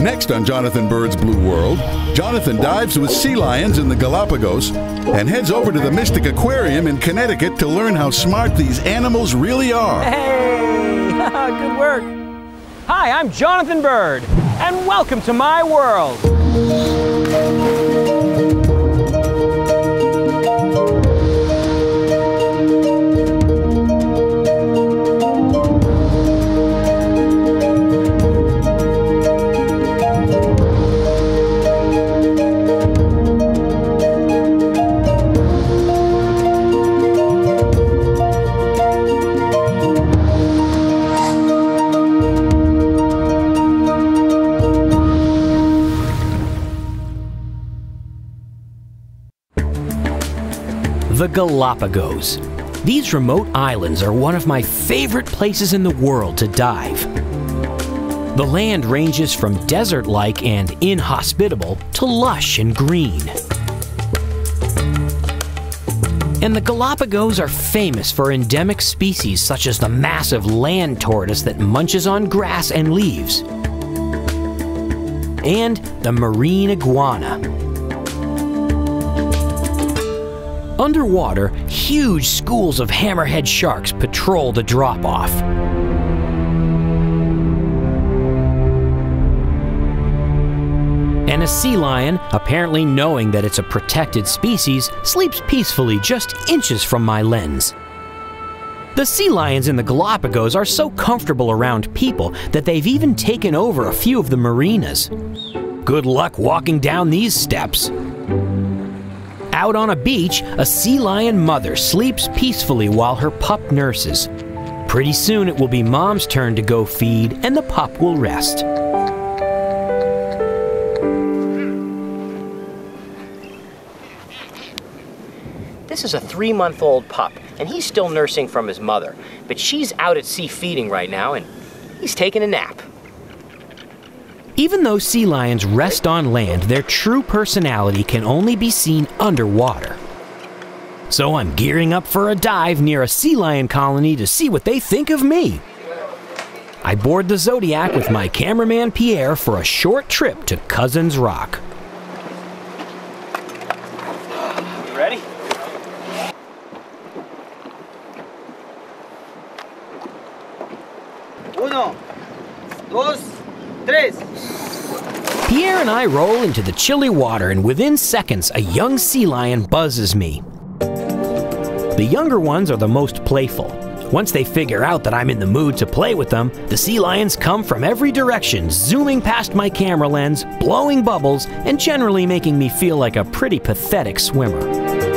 Next on Jonathan Bird's Blue World, Jonathan dives with sea lions in the Galapagos and heads over to the Mystic Aquarium in Connecticut to learn how smart these animals really are. Hey, good work. Hi, I'm Jonathan Bird, and welcome to my world. The Galapagos. These remote islands are one of my favorite places in the world to dive. The land ranges from desert like and inhospitable to lush and green. And the Galapagos are famous for endemic species such as the massive land tortoise that munches on grass and leaves, and the marine iguana, Underwater, huge schools of hammerhead sharks patrol the drop off. And a sea lion, apparently knowing that it's a protected species, sleeps peacefully just inches from my lens. The sea lions in the Galapagos are so comfortable around people that they've even taken over a few of the marinas. Good luck walking down these steps. Out on a beach, a sea lion mother sleeps peacefully while her pup nurses. Pretty soon it will be mom's turn to go feed and the pup will rest. This is a three month old pup, and he's still nursing from his mother. But she's out at sea feeding right now, and he's taking a nap. Even though sea lions rest on land, their true personality can only be seen underwater. So I'm gearing up for a dive near a sea lion colony to see what they think of me. I board the Zodiac with my cameraman Pierre for a short trip to Cousins Rock. Ready? Uno, dos, tres. Pierre and I roll into the chilly water, and within seconds, a young sea lion buzzes me. The younger ones are the most playful. Once they figure out that I'm in the mood to play with them, the sea lions come from every direction, zooming past my camera lens, blowing bubbles, and generally making me feel like a pretty pathetic swimmer.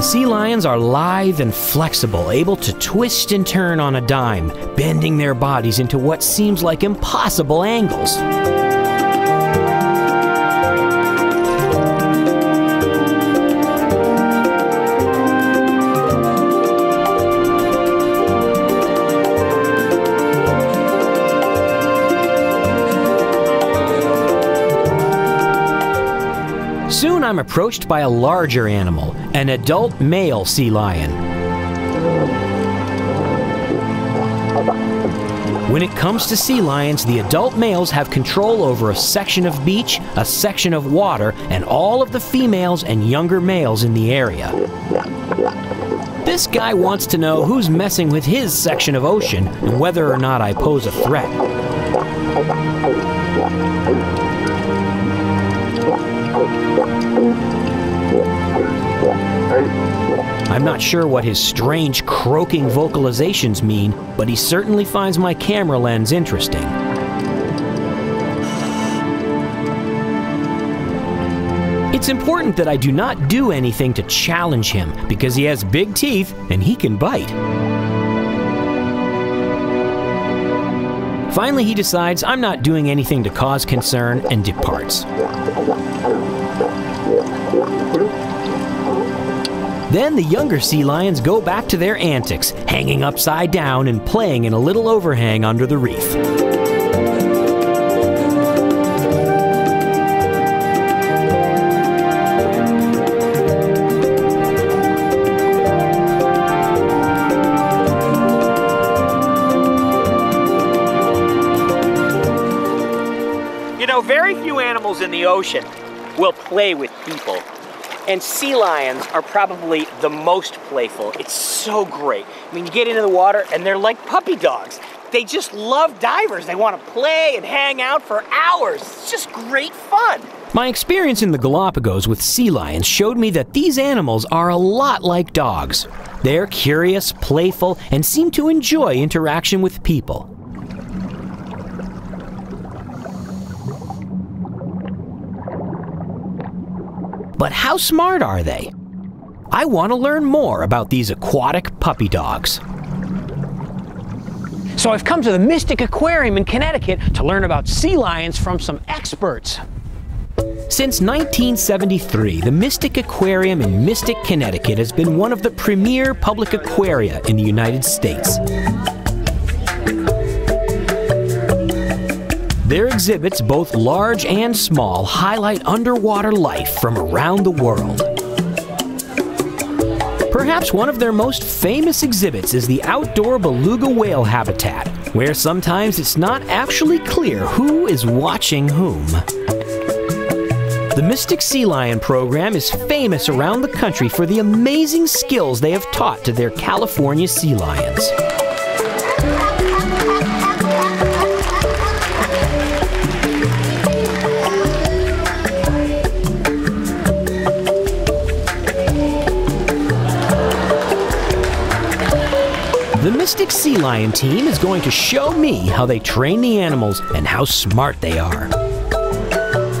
The sea lions are lithe and flexible, able to twist and turn on a dime, bending their bodies into what seems like impossible angles. Approached by a larger animal, an adult male sea lion. When it comes to sea lions, the adult males have control over a section of beach, a section of water, and all of the females and younger males in the area. This guy wants to know who's messing with his section of ocean and whether or not I pose a threat. I'm not sure what his strange croaking vocalizations mean, but he certainly finds my camera lens interesting. It's important that I do not do anything to challenge him because he has big teeth and he can bite. Finally, he decides I'm not doing anything to cause concern and departs. Then the younger sea lions go back to their antics, hanging upside down and playing in a little overhang under the reef. You know, very few animals in the ocean will play with people and sea lions are probably the most playful. It's so great. I mean, you get into the water and they're like puppy dogs. They just love divers. They want to play and hang out for hours. It's just great fun. My experience in the Galapagos with sea lions showed me that these animals are a lot like dogs. They're curious, playful, and seem to enjoy interaction with people. But how smart are they? I want to learn more about these aquatic puppy dogs. So I've come to the Mystic Aquarium in Connecticut to learn about sea lions from some experts. Since 1973, the Mystic Aquarium in Mystic, Connecticut has been one of the premier public aquaria in the United States. Their exhibits, both large and small, highlight underwater life from around the world. Perhaps one of their most famous exhibits is the outdoor beluga whale habitat, where sometimes it's not actually clear who is watching whom. The Mystic Sea Lion program is famous around the country for the amazing skills they have taught to their California sea lions. The Mystic Sea Lion team is going to show me how they train the animals and how smart they are.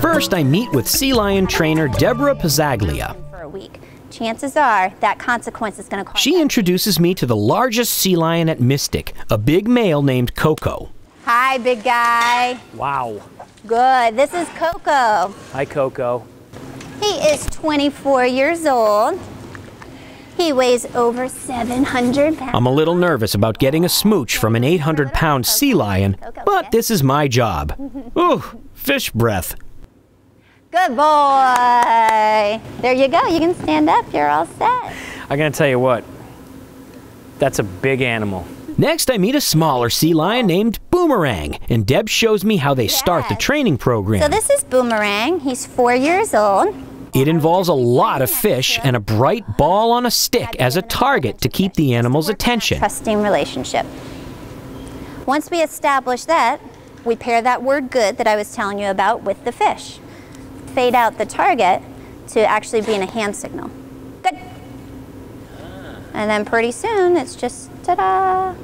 First, I meet with Sea Lion trainer Deborah Pizzaglia. For a week. Chances are that consequence is going to cause. She introduces me to the largest sea lion at Mystic, a big male named Coco. Hi, big guy. Wow. Good. This is Coco. Hi, Coco. He is 24 years old. He weighs over 700 pounds. I'm a little nervous about getting a smooch from an 800 pound sea lion, but this is my job. Ooh, fish breath. Good boy. There you go. You can stand up. You're all set. I gotta tell you what, that's a big animal. Next, I meet a smaller sea lion named Boomerang, and Deb shows me how they start the training program. So this is Boomerang. He's four years old. It involves a lot of fish and a bright ball on a stick as a target to keep the animal's attention. Trusting relationship. Once we establish that, we pair that word good that I was telling you about with the fish. Fade out the target to actually being a hand signal. Good. And then pretty soon it's just ta-da.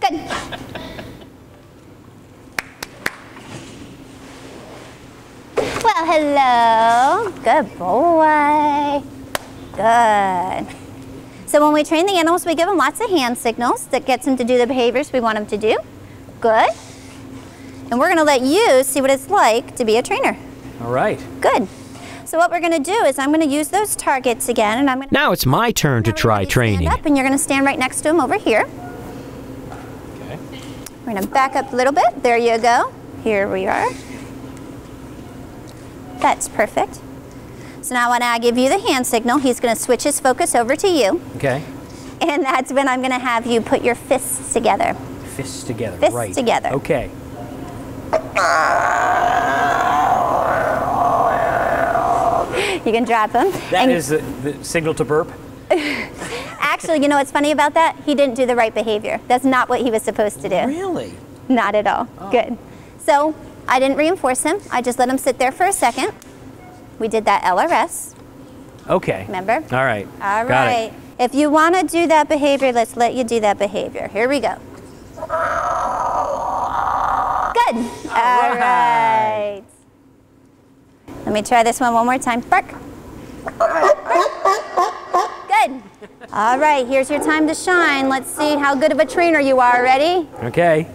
Good. Hello. Good boy. Good. So when we train the animals, we give them lots of hand signals that gets them to do the behaviors we want them to do. Good. And we're going to let you see what it's like to be a trainer. All right. Good. So what we're going to do is I'm going to use those targets again, and I'm going to Now it's my turn to try training. stand up, and you're going to stand right next to him over here. Okay. We're going to back up a little bit. There you go. Here we are. That's perfect. So now when I give you the hand signal, he's going to switch his focus over to you. Okay. And that's when I'm going to have you put your fists together. Fists together. Fists right. together. Okay. You can drop him. That is the, the signal to burp. actually, you know what's funny about that? He didn't do the right behavior. That's not what he was supposed to do. Really? Not at all. Oh. Good. So I didn't reinforce him. I just let him sit there for a second. We did that LRS. Okay. Remember? All right. All Got it. If you want to do that behavior, let's let you do that behavior. Here we go. Good. All right. Let me try this one one more time. Bark. Good. All right, here's your time to shine. Let's see how good of a trainer you are. Ready? Okay.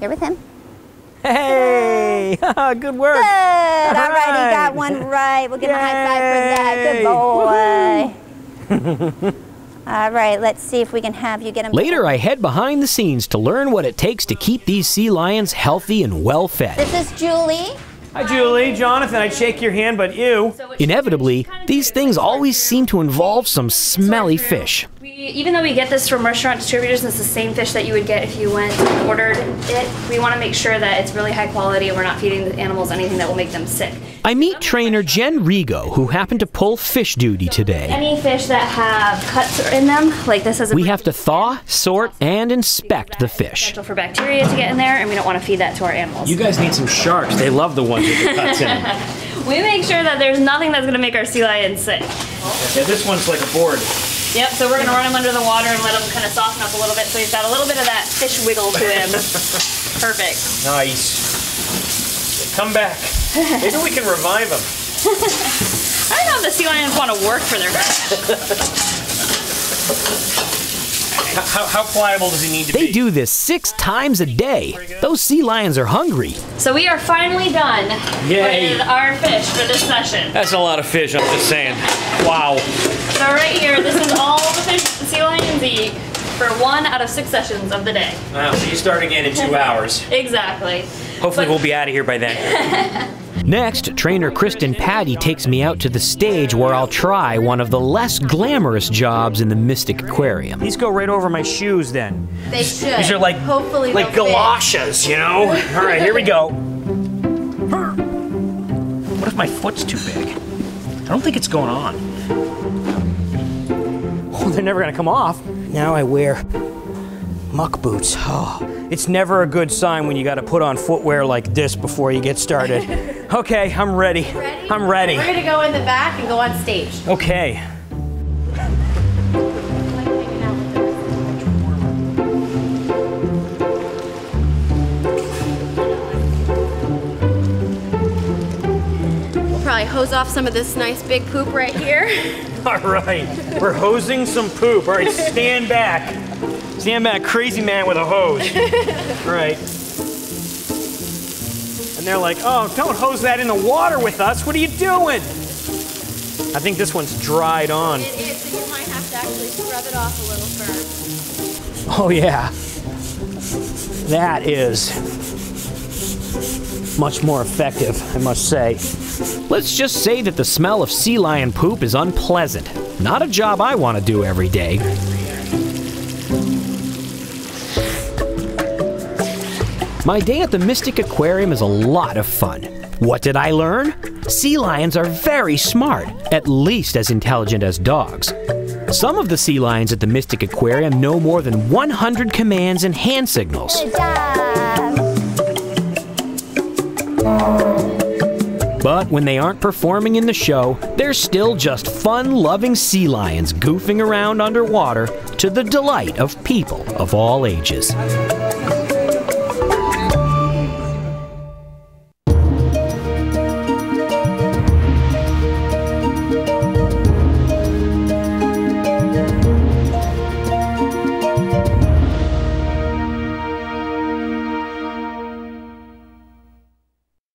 Here with him. Hey! Good work. Good. All right, he got one right. We'll give him a high five for that. Good boy. All right, let's see if we can have you get him. Later, I head behind the scenes to learn what it takes to keep these sea lions healthy and well fed. This is Julie. Hi, Julie. Jonathan, I'd shake your hand, but you. Inevitably, these things always seem to involve some smelly fish. Even though we get this from restaurant distributors, and it's the same fish that you would get if you went and ordered it, we want to make sure that it's really high quality and we're not feeding the animals anything that will make them sick. I meet trainer Jen Rigo, who happened to pull fish duty today. Any fish that have cuts in them, like this has a We have to thaw, sort, and inspect the fish. potential for bacteria to get in there, and we don't want to feed that to our animals. You guys need some sharks. They love the ones with the cuts in. we make sure that there's nothing that's going to make our sea lions sick. Yeah, this one's like a board. Yep, so we're gonna run him under the water and let him kind of soften up a little bit so he's got a little bit of that fish wiggle to him. Perfect. Nice. Come back. Maybe we can revive him. I don't know if the sea lions want to work for their How, how pliable does he need to They be? They do this six times a day. Those sea lions are hungry. So we are finally done Yay. with our fish for this session. That's a lot of fish, I'm just saying. Wow. So right here, this is all the fish the sea lions eat for one out of six sessions of the day. Wow, so you start again in two hours. Exactly. Hopefully But- we'll be out of here by then. Next, trainer Kristen Patty takes me out to the stage where I'll try one of the less glamorous jobs in the Mystic Aquarium. These go right over my shoes then. They should. These are like hopefully like they'll fit. galoshes, you know? All right, here we go. What if my foot's too big? I don't think it's going on. Oh, they're never gonna come off. Now I wear muck boots. Oh, it's never a good sign when you gotta put on footwear like this before you get started. Okay, I'm ready. Ready? I'm ready. We're gonna go in the back and go on stage. Okay. We'll probably hose off some of this nice big poop right here. All right, we're hosing some poop. All right, stand back. Stand back, crazy man with a hose. All right. And they're like, oh, don't hose that in the water with us. What are you doing? I think this one's dried on. It is, so you might have to actually scrub it off a little first. Oh, yeah. That is much more effective, I must say. Let's just say that the smell of sea lion poop is unpleasant. Not a job I want to do every day. My day at the Mystic Aquarium is a lot of fun. What did I learn? Sea lions are very smart, at least as intelligent as dogs. Some of the sea lions at the Mystic Aquarium know more than 100 commands and hand signals. But when they aren't performing in the show, they're still just fun loving sea lions goofing around underwater to the delight of people of all ages.